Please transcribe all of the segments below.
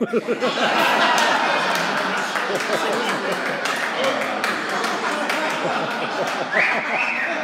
You're doing just fine, brother. When you let me, I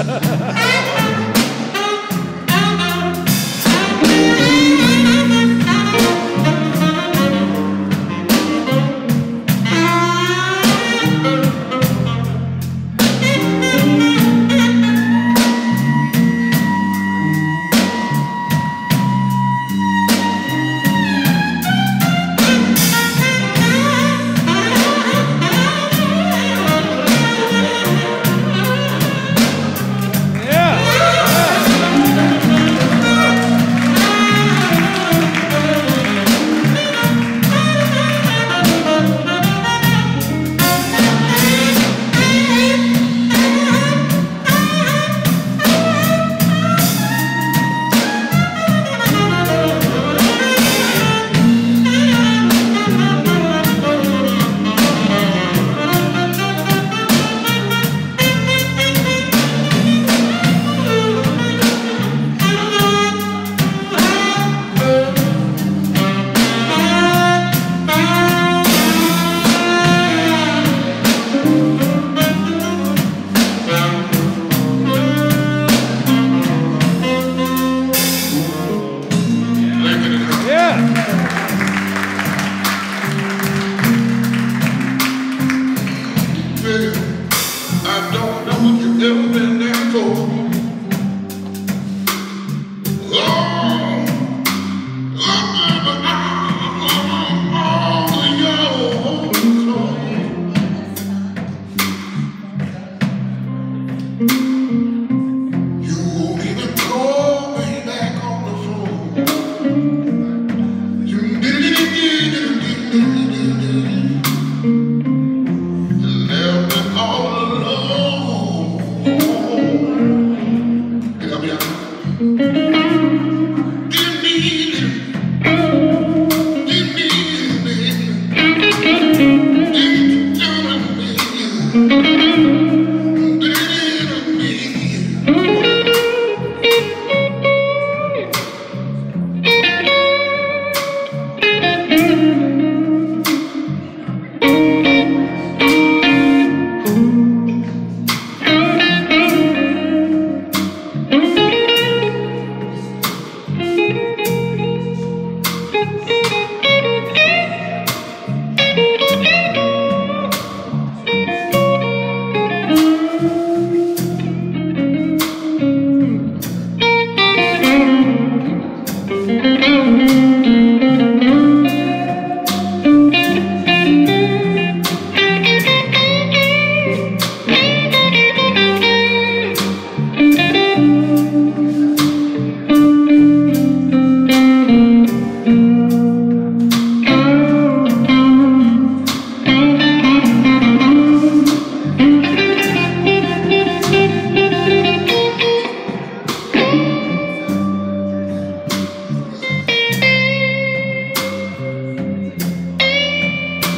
Ha ha ha!